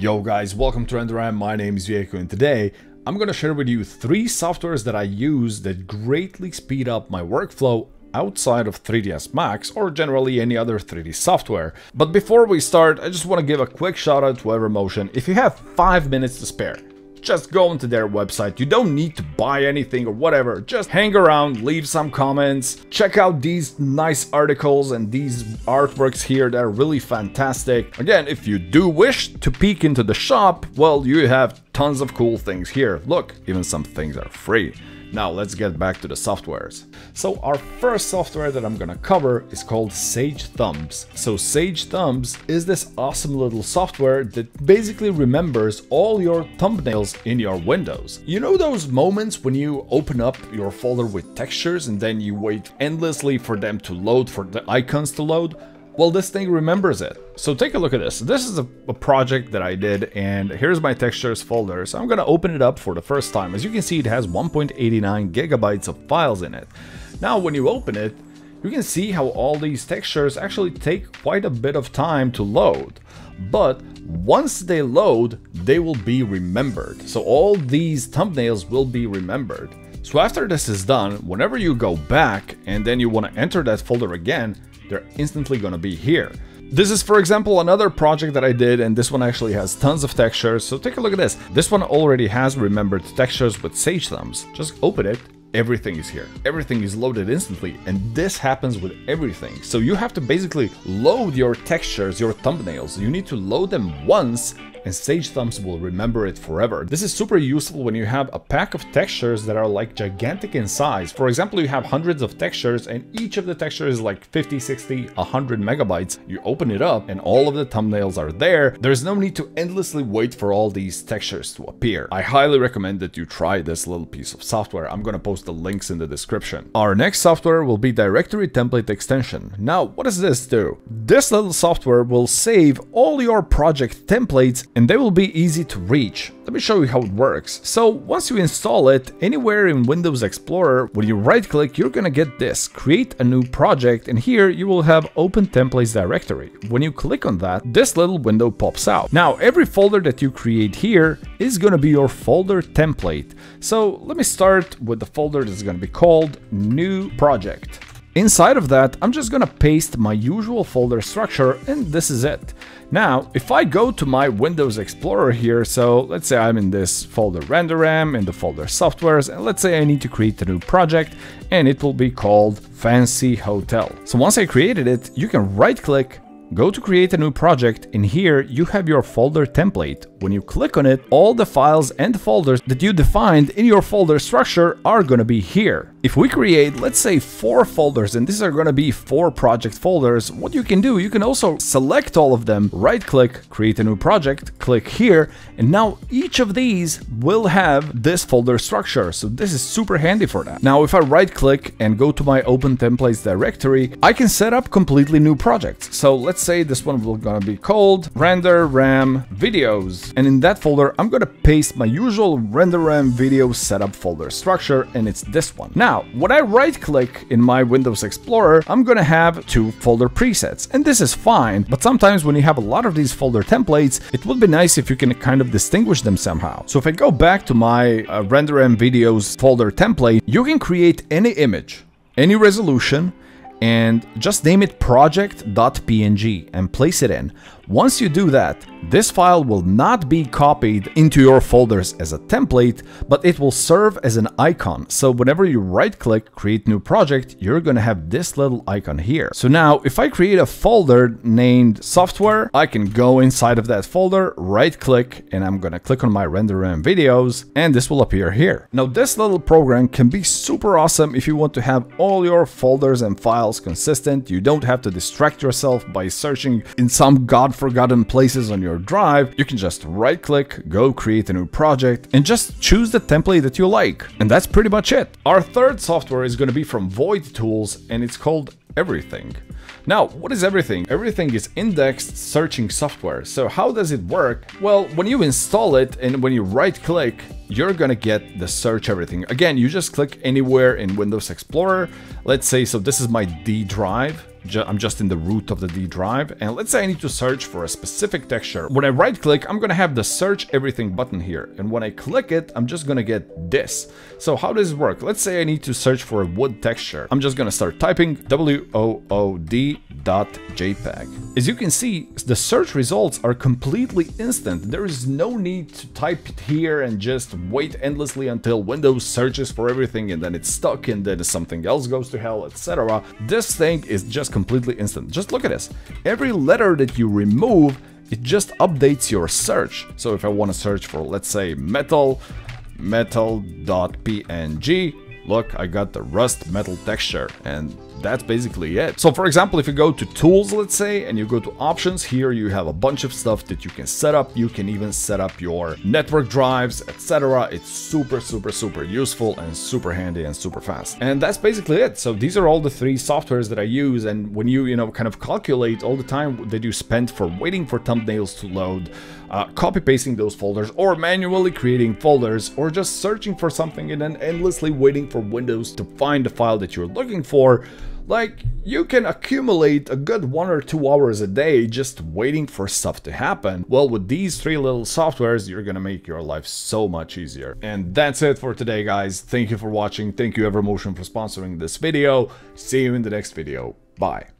Yo guys, welcome to RenderRam, my name is Vjeko and today I'm gonna share with you three softwares that I use that greatly speed up my workflow outside of 3ds Max or generally any other 3D software. But before we start, I just want to give a quick shout out to Evermotion. If you have 5 minutes to spare, just go into their website. You don't need to buy anything or whatever. Just hang around, leave some comments, check out these nice articles and these artworks here that are really fantastic. Again, if you do wish to peek into the shop, well, you have tons of cool things here. Look, even some things are free. Now let's get back to the softwares. So our first software that I'm gonna cover is called SageThumbs. So SageThumbs is this awesome little software that basically remembers all your thumbnails in your windows. You know those moments when you open up your folder with textures and then you wait endlessly for them to load, for the icons to load? Well, this thing remembers it. So take a look at this. This is a, a, project that I did and here's my textures folder. So I'm gonna open it up for the first time. As you can see, it has 1.89 gigabytes of files in it. Now, when you open it, you can see how all these textures actually take quite a bit of time to load. But once they load, they will be remembered. So all these thumbnails will be remembered. So after this is done, whenever you go back and then you want to enter that folder again, they're instantly gonna be here. This is, for example, another project that I did, and this one actually has tons of textures, so take a look at this. This one already has remembered textures with SageThumbs. Just open it, everything is here. Everything is loaded instantly, and this happens with everything. So you have to basically load your textures, your thumbnails. You need to load them once and SageThumbs will remember it forever. This is super useful when you have a pack of textures that are like gigantic in size. For example, you have hundreds of textures and each of the textures is like 50, 60, 100 megabytes. You open it up and all of the thumbnails are there. There's no need to endlessly wait for all these textures to appear. I highly recommend that you try this little piece of software. I'm gonna post the links in the description. Our next software will be Directory Template Extension. Now, what does this do? This little software will save all your project templates and they will be easy to reach. Let me show you how it works. So once you install it, anywhere in Windows Explorer, when you right click, you're gonna get this, create a new project, and here you will have open templates directory. When you click on that, this little window pops out. Now every folder that you create here is gonna be your folder template. So let me start with the folder that's gonna be called new project. Inside of that, I'm just gonna paste my usual folder structure and this is it. Now, if I go to my Windows Explorer here, so let's say I'm in this folder RenderRam, in the folder softwares, and let's say I need to create a new project, and it will be called Fancy Hotel. So once I created it, you can right click, Go to create a new project and here you have your folder template. When you click on it, all the files and folders that you defined in your folder structure are gonna be here. If we create, let's say four folders, and these are gonna be four project folders, what you can do, you can also select all of them, right click, create a new project, click here, and now each of these will have this folder structure. So this is super handy for that. Now, if I right click and go to my open templates directory, I can set up completely new projects. So let's say this one will gonna be called RenderRam videos. And in that folder, I'm gonna paste my usual RenderRam video setup folder structure, and it's this one. Now, when I right click in my Windows Explorer, I'm gonna have two folder presets, and this is fine, but sometimes when you have a lot of these folder templates, it would be nice if you can kind of distinguish them somehow. So if I go back to my uh, RenderRam videos folder template, you can create any image, any resolution, and just name it project.png and place it in. Once you do that, this file will not be copied into your folders as a template, but it will serve as an icon. So whenever you right click, create new project, you're gonna have this little icon here. So now if I create a folder named software, I can go inside of that folder, right click, and I'm gonna click on my RenderRam videos, and this will appear here. Now this little program can be super awesome if you want to have all your folders and files consistent. You don't have to distract yourself by searching in some god forgotten places on your drive, you can just right click, go create a new project, and just choose the template that you like. And that's pretty much it. Our third software is going to be from Void Tools, and it's called Everything. Now, what is everything? Everything is indexed searching software. So how does it work? Well, when you install it and when you right click, you're gonna get the search everything. Again, you just click anywhere in Windows Explorer. Let's say, so this is my D drive ju I'm just in the root of the D drive, and let's say I need to search for a specific texture. When I right click, I'm gonna have the search everything button here, and when I click it, I'm just gonna get this. So how does it work? Let's say I need to search for a wood texture. I'm just gonna start typing wood.jpg. As you can see, the search results are completely instant. There is no need to type it here and just wait endlessly until Windows searches for everything and then it's stuck and then something else goes to hell, etc. This thing is just completely instant. Just look at this. Every letter that you remove, it just updates your search. So if I want to search for, let's say, metal, metal.png, look, I got the rust metal texture and that's basically it. So for example, if you go to tools, let's say, and you go to options, here you have a bunch of stuff that you can set up. You can even set up your network drives, etc. It's super, super, super useful and super handy and super fast. And that's basically it. So these are all the three softwares that I use. And when you, you know, kind of calculate all the time that you spend for waiting for thumbnails to load, uh, copy pasting those folders or manually creating folders or just searching for something and then endlessly waiting for Windows to find the file that you're looking for, like, you can accumulate a good one or two hours a day just waiting for stuff to happen. Well, with these three little softwares, you're gonna make your life so much easier. And that's it for today, guys. Thank you for watching. Thank you Evermotion for sponsoring this video. See you in the next video. Bye.